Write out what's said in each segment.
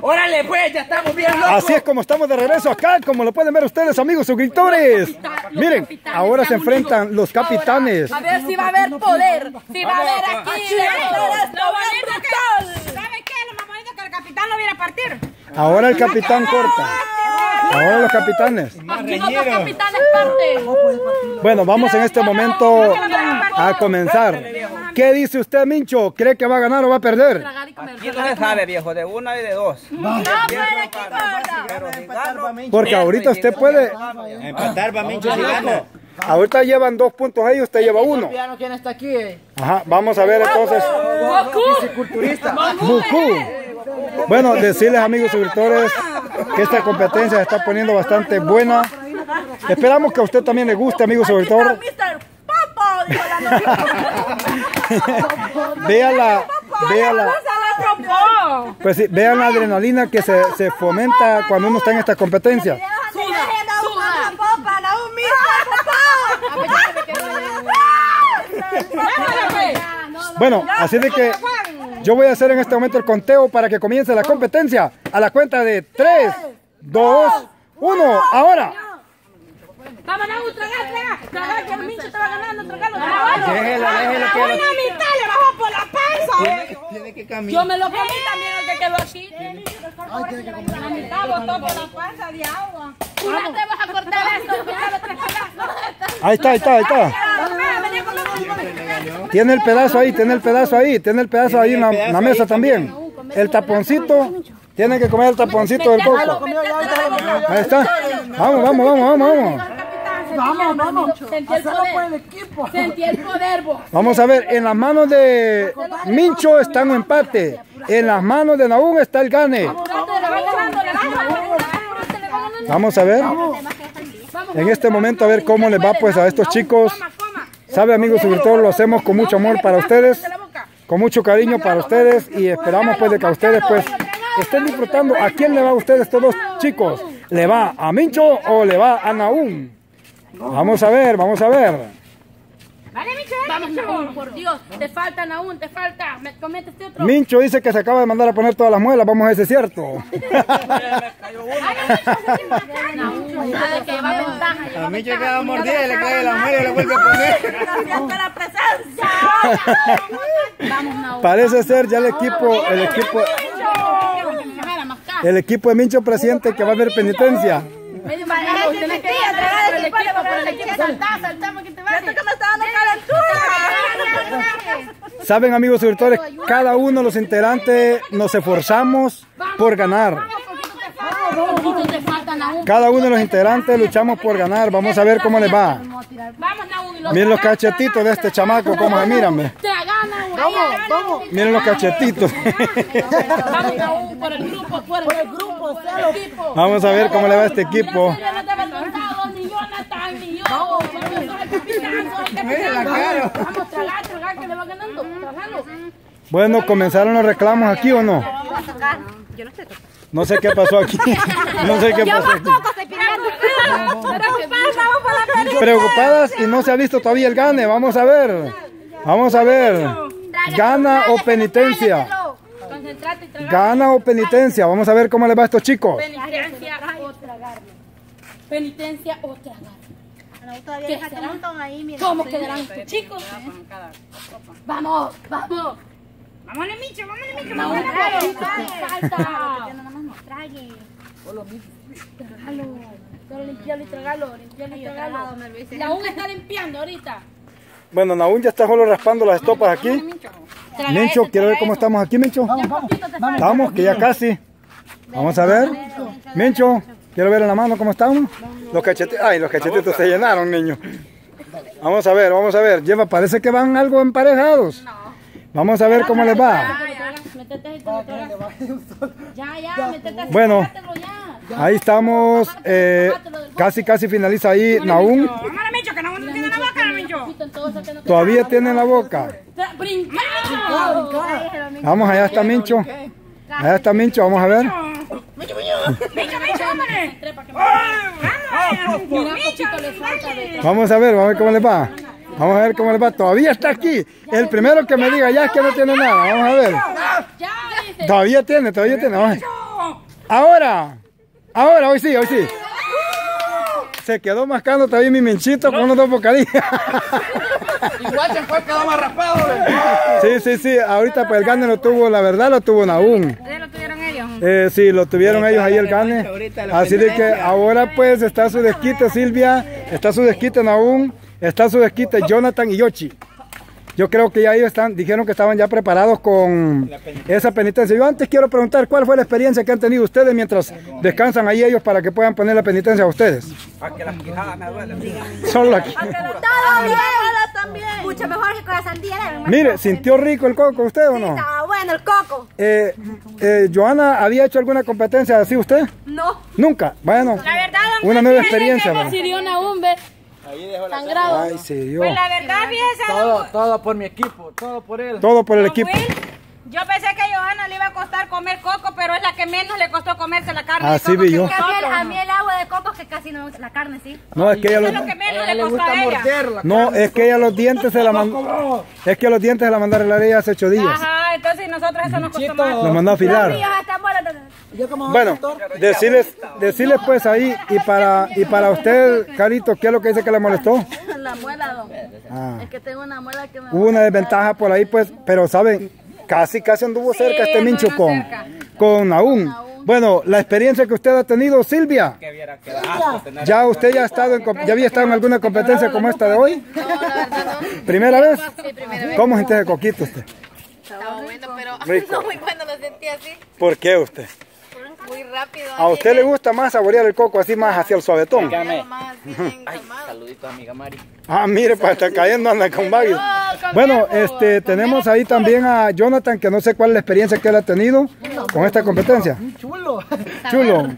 Órale, pues, ya estamos bien locos. Así es como estamos de regreso acá, como lo pueden ver ustedes, amigos suscriptores. Miren, ahora se enfrentan los capitanes. A ver si va a haber poder. Si va a haber aquí. ¿Sabe qué? Lo más bonito que el capitán lo viera a partir. Ahora el capitán corta. Ahora los capitanes. Aquí los dos capitanes parten. Bueno, vamos en este momento a comenzar. ¿Qué dice usted, Mincho? ¿Cree que va a ganar o va a perder? Aquí no se sabe, viejo, de una y de dos. No gano, Porque ahorita usted puede. Empatar para Mincho si gana. Ahorita llevan dos puntos ellos, usted lleva uno. ¿quién está aquí? Ajá, vamos a ver entonces. Bueno, decirles amigos suscriptores que esta competencia se está poniendo bastante buena. Esperamos que a usted también le guste, dijo la novia. Véala, véala. Pues sí, vean la adrenalina que se, se fomenta cuando uno está en esta competencia. Bueno, así de que yo voy a hacer en este momento el conteo para que comience la competencia. A la cuenta de 3, 2, 1, ahora. Vamos, Naú, tragar, tragar. Tragar, que el mincho te va ganando, tragarlo. déjelo, déjelo que Una mitad le bajó por la panza. Tiene que caminar. Yo me lo comí también el que quedó aquí. La mitad botó por la panza de agua. Tú no te vas a cortar esto. Cuidado, tres pedazos. Ahí está, ahí está, ahí está. Tiene el pedazo ahí, tiene el pedazo ahí, tiene el pedazo ahí en la, mesa también. El taponcito, tiene que comer el taponcito del coco. Ahí está. Vamos, vamos, vamos, vamos, vamos. Vamos, vamos. Sentí el Hacerlo por el poder. equipo. Sentí el poder, vos. Vamos a ver, en las manos de Mincho está un empate. En las manos de Naúm está el gane. Vamos a ver. En este momento a ver cómo les va pues a estos chicos. Sabe amigos, sobre todo lo hacemos con mucho amor para ustedes, con mucho cariño para ustedes y esperamos pues de que a ustedes pues estén disfrutando. ¿A quién le va a ustedes estos dos chicos? ¿Le va a Mincho o le va a Naúm? Vamos a ver, vamos a ver. Vale, Mincho, Vamos, por Dios. Te faltan aún, te falta. Me comete este otro. Mincho dice que se acaba de mandar a poner todas las muelas, vamos a ver si es cierto. A ventaja. cada mordida le cae la muela y le vuelve a poner. La presencia. Parece ser ya el equipo, el equipo, el equipo de Mincho presidente que va a haber penitencia. Medio manejo, tenés que ir a tragar el equipo, por el equipo. Saltá, saltá, porque te vas. Siento que me está dando calentura. Saben amigos suscriptores, cada uno de los integrantes nos esforzamos por ganar. Cada uno de los integrantes luchamos por ganar. Vamos a ver cómo les va. Miren los cachetitos de este chamaco, cómo se miran. Vamos, vamos. Miren los cachetitos. Vamos a ver cómo le va a este equipo. Yo no te he avergonzado, ni Jonathan, ni yo. Yo soy el capitán, soy el Mira la capitán. cara. Vamos, tragar, tragar, que le va ganando. Tragalo. Bueno, ¿comenzaron los reclamos aquí o no? No sé qué pasó aquí. No sé qué pasó aquí. Preocupadas y no se ha visto todavía el gane. Vamos a ver. Vamos a ver. Gana o penitencia. Concentrate y tragar. Gana o penitencia. Vamos a ver cómo les va a estos chicos. Penitencia o tragarlo. Penitencia o tragarlo. ¿Qué será? ¿Cómo quedarán estos chicos? Vamos, vamos. Vámonos, Mincho, vámonos, Mincho. No, vámonos. Pero limpiarlo y aún está limpiando ahorita. Bueno, Naún ya está solo raspando las estopas aquí. Eso, quiero ver cómo estamos aquí, te falta. Vamos, que ya casi. Vamos a ver. Mincho, quiero ver en la mano cómo estamos. Los cachetitos. Ay, los cachetitos se llenaron, niño. Vamos a ver, vamos a ver. Lleva, parece que van algo emparejados. Vamos a ver cómo les va. Ya, ya, métete ahí, te lo tragas. Ya, ya, métete así, Bueno. Ahí estamos. eh, casi, casi finaliza ahí Naún. Todavía tiene en la boca. Vamos, allá está Mincho. Allá está Mincho, vamos a ver. Mincho, Mincho, vámonos. Trepa que me- Vamos. Le a ver, vamos a ver cómo les va. Vamos a ver cómo les va. Todavía está aquí. El primero que me diga ya es que no tiene nada. Vamos a ver. Todavía tiene, todavía tiene. Ahora, ahora, hoy sí, hoy sí. Se quedó mascando todavía mi minchito con unos dos bocadillos. Igual se fue, quedó más raspado. Sí, sí, sí. Ahorita pues el gane lo tuvo, la verdad lo tuvo Nahum. ¿Ya lo tuvieron ellos? Eh, sí, lo tuvieron ellos ahí el gane. Así de que ahora pues está su desquite Silvia, está su desquite Nahum, está su desquite Jonathan y Yoshi. Yo creo que ya ellos están, dijeron que estaban ya preparados con esa penitencia. Yo antes quiero preguntar cuál fue la experiencia que han tenido ustedes mientras descansan ahí ellos para que puedan poner la penitencia a ustedes. A que las quijadas me duelen. Solo aquí. Todo bien. también. Mucho mejor que con la sandía. Mire, ¿sintió rico el coco usted o no? Estaba bueno el coco. Eh, eh, Joana, ¿había hecho alguna competencia así usted? No. Nunca. Bueno, La verdad, don una nueva experiencia. ¿verdad? Dio una umbe. Sangrado. Ay, sí, Dios. Pues la verdad, fíjese, Todo, todo por mi equipo, todo por él. Todo por el don equipo. Will, yo pensé que a Johanna le iba a costar comer coco, pero es la que menos le costó comerse la carne Así de coco. vi yo. A mí el agua de coco que casi no. La carne sí. No, es que ella lo- lo que menos A le él le costó gusta a ella. morderla. No, es que ella los dientes se la mandó. Es que los dientes se la mandó a arreglar ella hace ocho días. Ajá, entonces nosotros eso nos costó más. Los mandó a afilar. Yo como Bueno, decirles, decirles pues ahí y para y para usted, Carito, ¿qué es lo que dice que le molestó? La muela, don. Ah, Es que tengo una muela que me. hubo una desventaja por ahí pues, pero saben, casi casi anduvo cerca este Mincho con cerca. con Aún. Bueno, la experiencia que usted ha tenido, Silvia. ¿Ya usted ya ha estado en, ya había estado en alguna competencia como esta de hoy? No, la verdad no. ¿Primera vez? Sí, primera vez. ¿Cómo siente ese coquito usted? Estaba bueno, pero Rico. no muy bueno lo sentí así. ¿Por qué usted? Muy rápido. ¿A usted le gusta más saborear el coco así más hacia el suavetón? Saludito a amiga Mari. Ah, mire, pues está cayendo, anda con varios. Bueno, este, tenemos ahí también a Jonathan, que no sé cuál es la experiencia que él ha tenido con esta competencia. chulo. Chulo.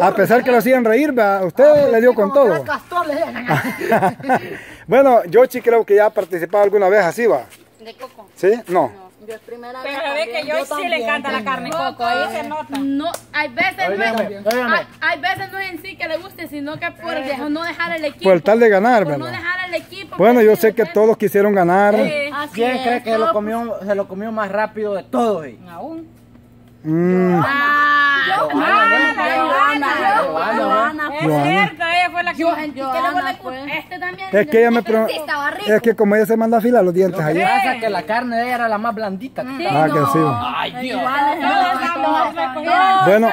A pesar que lo hacían reír, ¿verdad? a usted le dio con todo. Bueno, Yoshi creo que ya ha participado alguna vez así, ¿va? De coco. ¿Sí? No. Yo es primera vez. Pero ve que yo, sí le encanta la carne coco, ahí se nota. No, hay veces no es, hay, hay veces no es en sí que le guste, sino que por de- no dejar el equipo. Por el tal de ganar, Por no ¿verdad? dejar el equipo. Bueno, yo sé que todos quisieron ganar. Así ¿Quién es, cree que lo comió, se lo comió más rápido de todos? eh? Aún. Mm, Ah, Johanna, Johanna. Johanna. Ella fue la que... Yo sentí que le volé- Este también. Es que ella me preguntó. sí estaba rico. Es que como ella se manda a afilar los dientes Lo que allá. pasa es que la carne de ella era la más blandita. Ah, que sí. Ay, Dios. Bueno.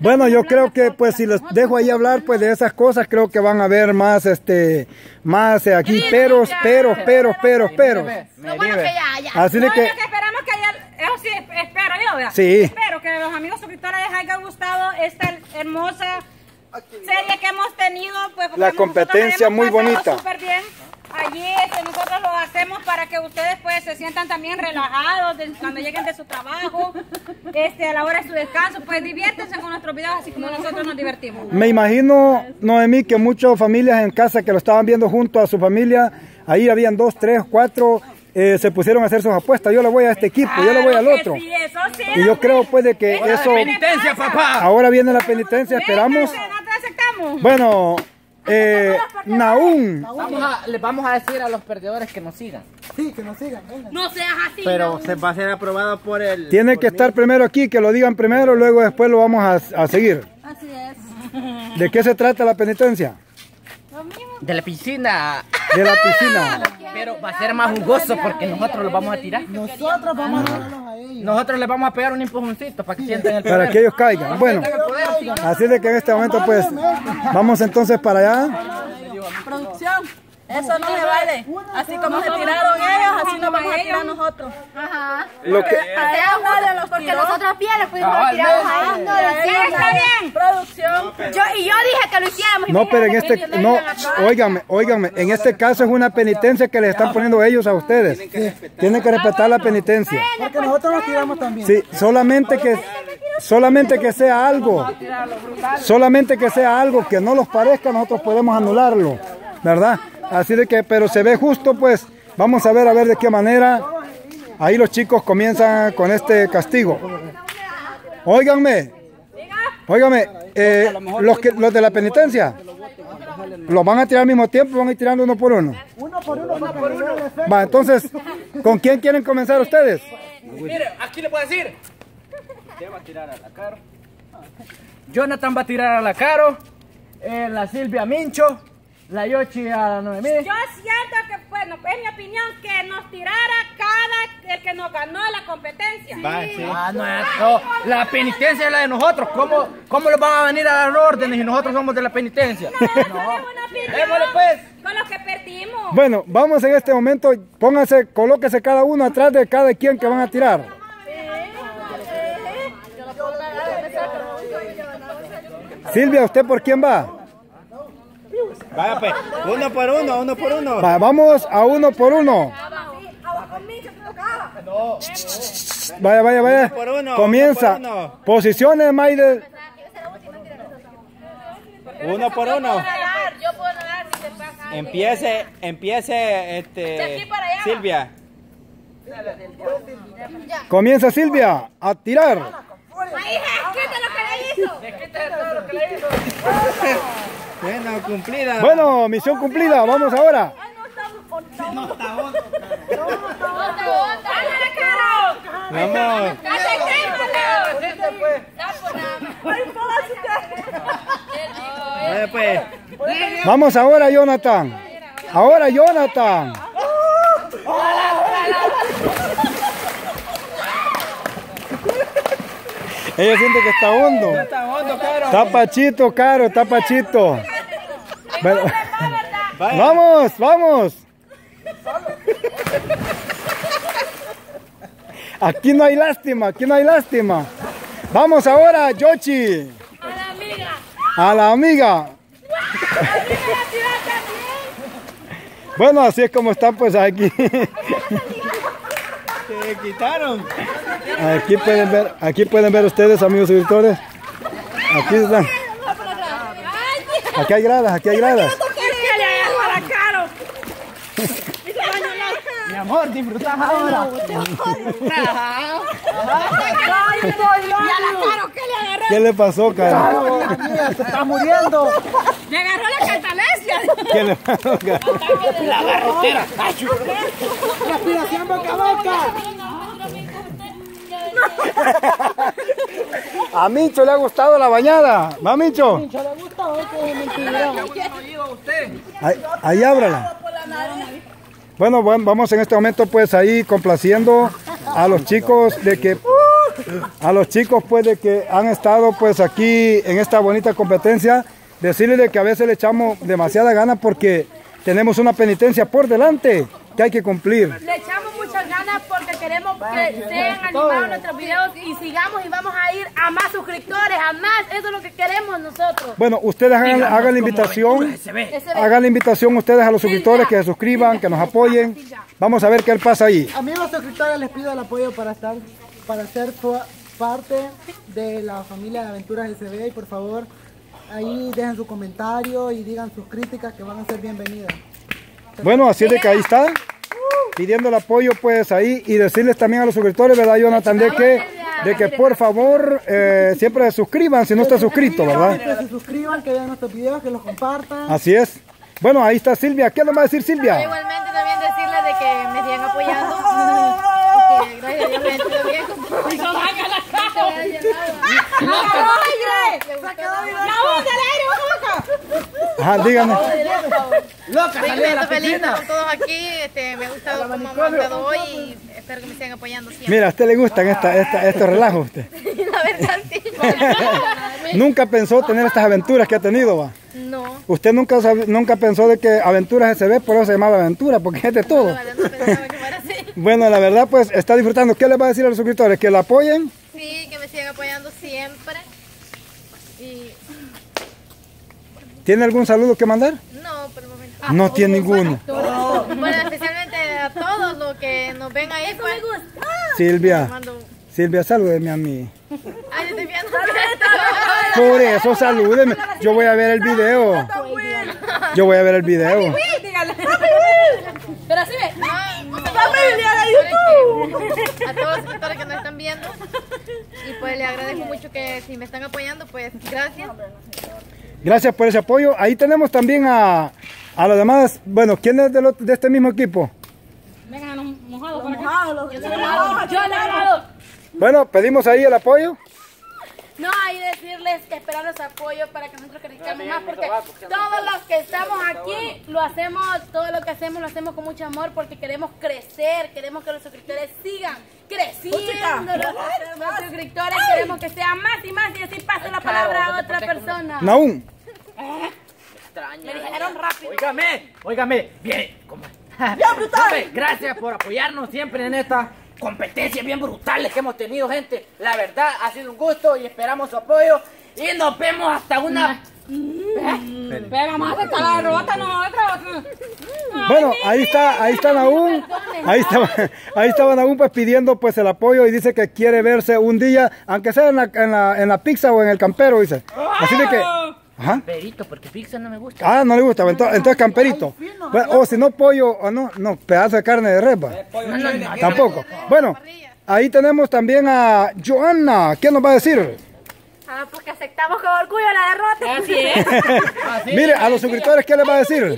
Bueno, yo creo que pues si los dejo ahí hablar pues de esas cosas, creo que van a haber más este más eh, aquí peros, peros, peros, peros, peros. Lo bueno que ya, ya. Así de No, que lo que esperamos que haya, eso sí, espero yo, ¿verdad? Sí. Espero que los amigos suscriptores les haya gustado esta hermosa serie que hemos tenido. Pues, La competencia muy bonita. bien. Allí este, nosotros lo hacemos para que ustedes pues se sientan también relajados de- cuando lleguen de su trabajo, este, a la hora de su descanso, pues diviértanse con nuestros videos así como nosotros nos divertimos. me imagino, Noemí, que muchas familias en casa que lo estaban viendo junto a su familia, ahí habían dos, tres, cuatro, eh, se pusieron a hacer sus apuestas. Yo le voy a este equipo, yo le voy al Claro otro. sí, sí, Y yo creo pues de que eso, Penitencia, papá. ahora viene la penitencia, esperamos. Bueno, eh, Naún, Vamos a, les vamos a decir a los perdedores que nos sigan. No seas así. Pero se va a ser aprobado por el... tiene que estar primero aquí, que lo digan primero, luego después lo vamos a, a seguir. Así es. ¿De qué se trata la penitencia? De la piscina. De la piscina. Pero va a ser más jugoso porque nosotros los vamos a tirar. Nosotros vamos a darlos a ellos. Nosotros les vamos a pegar un empujoncito para que sientan el Para poder. que ellos caigan. Bueno, así de que en este momento pues vamos entonces para allá. Producción. Eso no se vale. Así como se tiraron ellos, así nos vamos a tirar nosotros. Ajá. Lo que, A ellos nadie los Porque nosotros pie le pudimos haber tirado a ellos hicimos. nadie. Producción. Yo, y yo dije que lo hiciéramos. y no, pero en este, no, óigame, óigame, en este caso es una penitencia que le están poniendo ellos a ustedes. Tienen que respetar la penitencia. Porque nosotros nos tiramos también. Sí, solamente que, solamente que sea algo, solamente que sea algo que no los parezca, nosotros podemos anularlo, ¿verdad? Así de que, pero se ve justo, pues, vamos a ver, a ver de qué manera. Ahí los chicos comienzan con este castigo. Óiganme, óiganme, eh, los, que, los de la penitencia, ¿los van a tirar al mismo tiempo o van a ir tirando uno por uno? Uno por uno dé el efecto. Va, entonces, ¿con quién quieren comenzar ustedes? Mire, aquí le puedo decir. ¿Qué va a tirar a la cara? Jonathan va a tirar a la Caro, eh, la Silvia Mincho, la Yochi a la Noemí. Yo siento que, bueno, es mi opinión, que nos tirara cada el que nos ganó la competencia. Ah, no, no, la penitencia es la de nosotros. ¿Cómo, cómo les van a venir a dar órdenes y nosotros somos de la penitencia? No, tenemos una opinión Démosle, pues. con los que perdimos. Bueno, vamos en este momento, pónganse, colóquese cada uno atrás de cada quien que van a tirar. Silvia, ¿usted por quién va? Vaya pues, uno por uno, uno por uno. Va, vamos a uno por uno. Vaya, vaya, vaya. por uno, Comienza. uno por uno. Posiciones, Maide. Uno por uno. Empiece, empiece, este, aquí para allá. Silvia. Comienza Silvia a tirar. Ahí, quita lo que le hizo. Bueno, cumplida. Bueno, misión cumplida. Vamos ahora. Vamos. Vamos ahora, Jonathan. Ahora, Jonathan. Ella siente que está hondo. Está hondo, caro. Está pachito, caro, está pachito. Bueno, vamos, vamos. Aquí no hay lástima, aquí no hay lástima. Vamos ahora, Yochi. A la amiga. A la amiga. Bueno, así es como están pues aquí. Te quitaron. Aquí pueden ver, aquí pueden ver ustedes, amigos suscriptores. Aquí están. Aquí hay gradas, aquí hay gradas. Mi amor, disfrutás ahora. ¿Qué le pasó, cara? Mira, se está muriendo. Le agarró la catalesia. ¿Qué le pasó, cara? Respiración boca a boca. A Mincho le ha gustado la bañada. ¿Va, Mincho? ¿Se le gusta mentira? Ahí, ahí ábrala. Bueno, bueno, vamos en este momento pues ahí complaciendo a los chicos de que a los chicos pues de que han estado pues aquí en esta bonita competencia, decirles de que a veces le echamos demasiada gana porque tenemos una penitencia por delante que hay que cumplir. Le echamos muchas ganas porque queremos que sean animados nuestros videos y sigamos y vamos a ir a más suscriptores, a más. Eso es lo que queremos nosotros. Bueno, ustedes hagan, hagan la invitación, hagan la invitación ustedes a los suscriptores que se suscriban, que nos apoyen. Vamos a ver qué pasa ahí. Amigos suscriptores, les pido el apoyo para estar, para ser parte de la familia de Aventuras SB y por favor ahí dejen su comentario y digan sus críticas que van a ser bienvenidas. Bueno, así es de que ahí está, pidiendo el apoyo pues ahí y decirles también a los suscriptores, ¿verdad Jonathan? De que, de que por favor eh, siempre se suscriban si no está suscrito, ¿verdad? Que se suscriban, que vean nuestros videos, que los compartan. Así es. Bueno, ahí está Silvia. ¿Qué nos va a decir Silvia? Igualmente también decirles de que me sigan apoyando. que gracias a Dios me. Ajá, díganos. Estoy contenta, feliz con todos aquí. Este, me ha gustado cómo hemos estado hoy y espero que me sigan apoyando siempre. Mira, a usted le gustan esta, esta, estos relajos. Usted. La verdad, sí. Nunca pensó tener estas aventuras que ha tenido, va. No, Usted nunca, nunca pensó de que Aventuras SB, por eso se llamaba Aventura, porque es de todo. la verdad no pensaba que fuera así. Bueno, la verdad, pues está disfrutando. ¿Qué le va a decir a los suscriptores? Que la apoyen. Sí, que me sigan apoyando siempre. Y ¿Tiene algún saludo que mandar? no, por el momento. No tiene ninguno. Bueno, especialmente a todos los que nos ven ahí. Pues, Silvia, mando... Silvia, salúdeme a mí. Ay, yo estoy viendo. Por eso, salúdeme. Yo voy a ver el video. Yo voy a ver el video. Pero así ve. ¡Familia de YouTube! A todos los suscriptores que nos están viendo. Y pues les agradezco mucho que si me están apoyando, pues gracias. Gracias por ese apoyo. Ahí tenemos también a, a los demás. Bueno, ¿quién es del otro- de este mismo equipo? Vengan mojados por acá. los Yo le he hablado. Bueno, pedimos ahí el apoyo. No, ahí decirles que esperar su apoyo para que nosotros crezcamos más, porque todos los que estamos aquí lo hacemos, todo lo que hacemos lo hacemos con mucho amor porque queremos crecer, queremos que los suscriptores sigan creciendo, los, los suscriptores queremos que sean más y más y así pase la palabra a otra persona. Naum. Me dijeron rápido. Óigame, óigame, bien, como... Hombre, Gracias por apoyarnos siempre en esta competencia bien brutales que hemos tenido, gente. La verdad, ha sido un gusto y esperamos su apoyo. Y nos vemos hasta una... Vamos a aceptar la derrota nosotros. Bueno, ahí está, ahí está Naum. Ahí estaba, ahí estaba Naum pues pidiendo pues el apoyo y dice que quiere verse un día, aunque sea en la, en la, en la pizza o en el campero, dice. Así de que. Ajá. Perito, porque pizza no me gusta. Ah, no le gusta, entonces, entonces camperito. Bueno, o si no pollo, o no, no, pedazo de carne de res, va. Tampoco. Bueno, ahí tenemos también a Joanna. ¿Qué nos va a decir? Ah, porque aceptamos con orgullo la derrota. Así es. Mire, a los suscriptores, ¿qué les va a decir?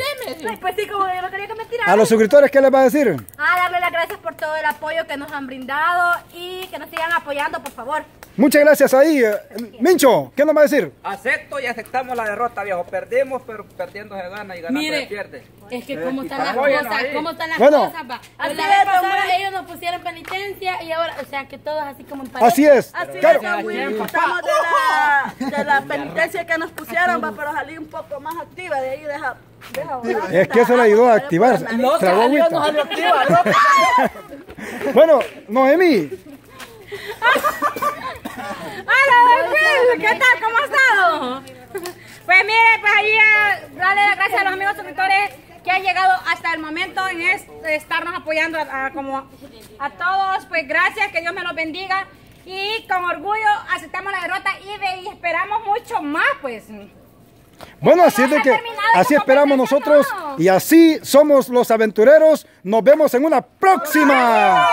Ay, pues sí, como yo no quería que me tiraran. A los suscriptores, ¿qué les va a decir? Ah, darle las gracias por todo el apoyo que nos han brindado y que nos sigan apoyando, por favor. Muchas gracias ahí. eh, Mincho, ¿qué nos va a decir? Acepto y aceptamos la derrota, viejo. Perdimos, pero perdiendo se gana y ganando Mire. se pierde. Es que cómo están las cosas, cómo están las Bueno. cosas, va. Así la vez pasada ellos nos pusieron penitencia y ahora, o sea, que todos así como en pareja. Así es. Así Claro. es, estamos de la, de la penitencia que nos pusieron, va, pero salí un poco más activa, de ahí deja, deja volar. Es que eso le ayudó a activarse. No salió, agüita. no salió activa, no. Bueno, Noemí, Hola, ¿qué tal? ¿Cómo ha estado? Pues mire, pues ahí eh, darle las gracias a los amigos suscriptores que han llegado hasta el momento en es- estarnos apoyando a, a- como a todos. Pues gracias, que Dios me los bendiga. Y con orgullo aceptamos la derrota y esperamos mucho más, pues. Bueno, así es de que así esperamos nosotros y así somos los aventureros. Nos vemos en una próxima.